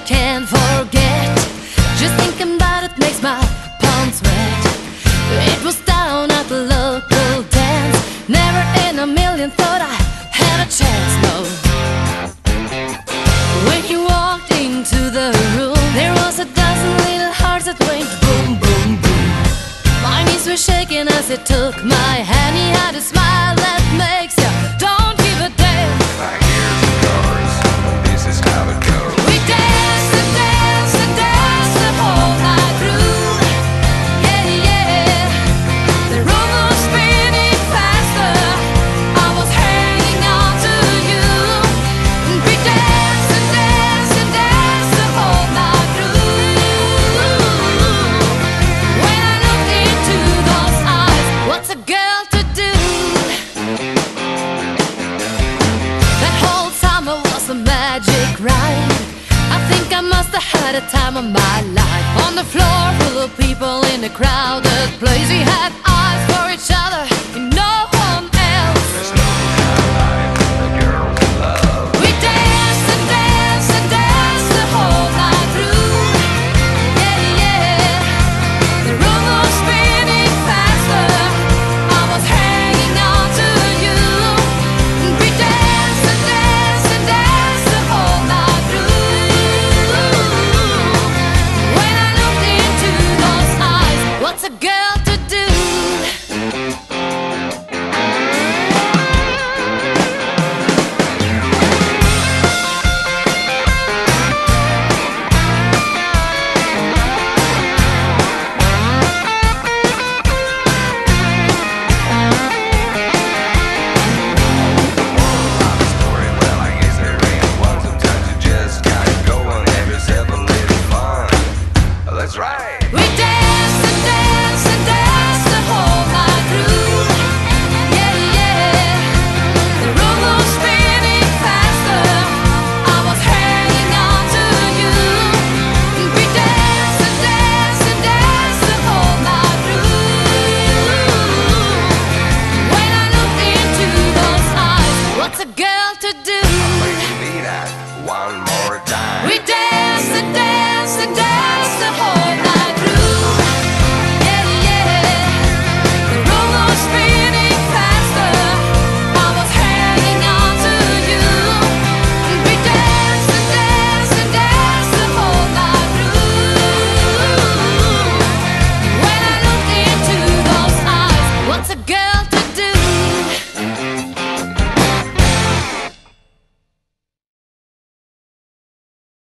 can't forget. Just thinking about it makes my palms sweat. It was down at the local dance. Never in a million thought I had a chance, no. When you walked into the room, there was a dozen little hearts that went boom, boom, boom. My knees were shaking as he took my hand. He had a smile that makes you magic ride. I think I must have had a time of my life. On the floor, full of people in a crowded place. We had A girl. we dance the day.